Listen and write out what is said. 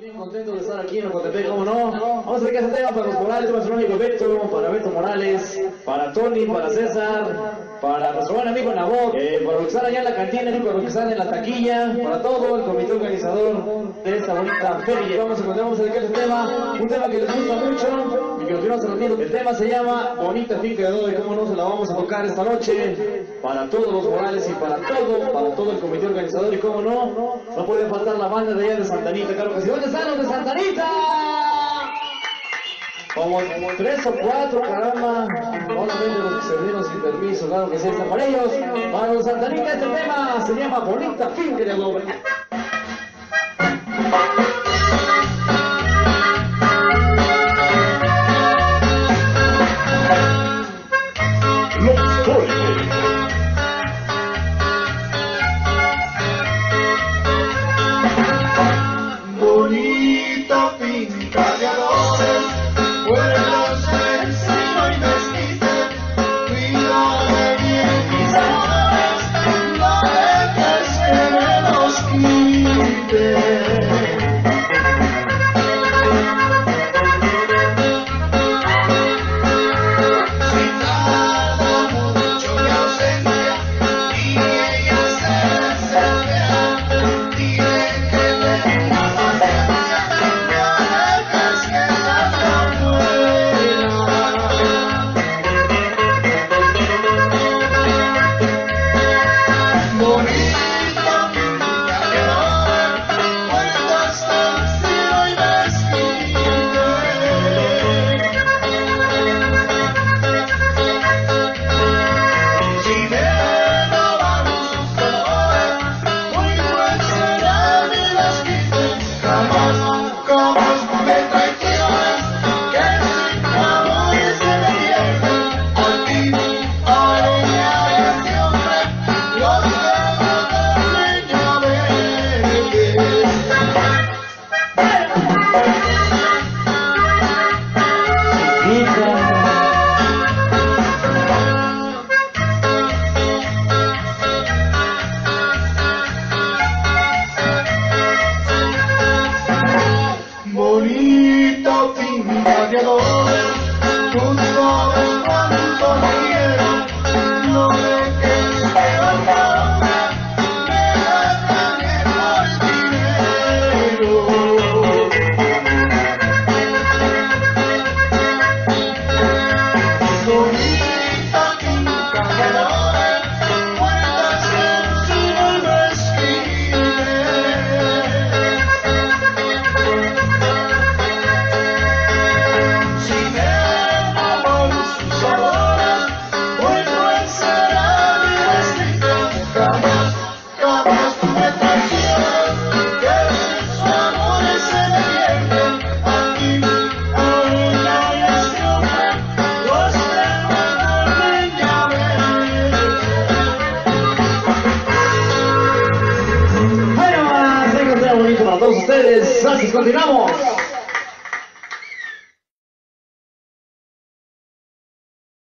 Bien contento de estar aquí en Ocotepec, ¿cómo no? Vamos a ver qué es el tema para los Morales, para amigo Beto, para Beto Morales, para Tony, para César, para nuestro buen amigo Nabok, eh, para los que están allá en la cantina, para los que están en la taquilla, para todo el comité organizador de esta bonita feria. Vamos a contar, de qué es el tema, un tema que les gusta mucho y que nos vimos ratito. El tema se llama Bonita Finca de y cómo no se la vamos a tocar esta noche para todos los Morales y para todo, para todo el comité organizador y cómo no puede faltar la banda de allá de Santanita, claro que sí. ¿Dónde están los de Santanita? Como tres o cuatro, caramba. Solamente los que se dieron sin permiso, claro que sí, está para ellos. Para los Santanita este tema se llama Bonita Finca de ustedes. Continuamos.